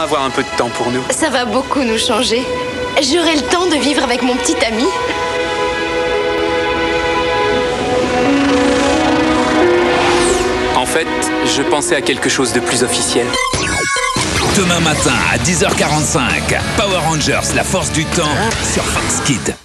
Avoir un peu de temps pour nous. Ça va beaucoup nous changer. J'aurai le temps de vivre avec mon petit ami. En fait, je pensais à quelque chose de plus officiel. Demain matin à 10h45, Power Rangers, la force du temps sur Fox Kids.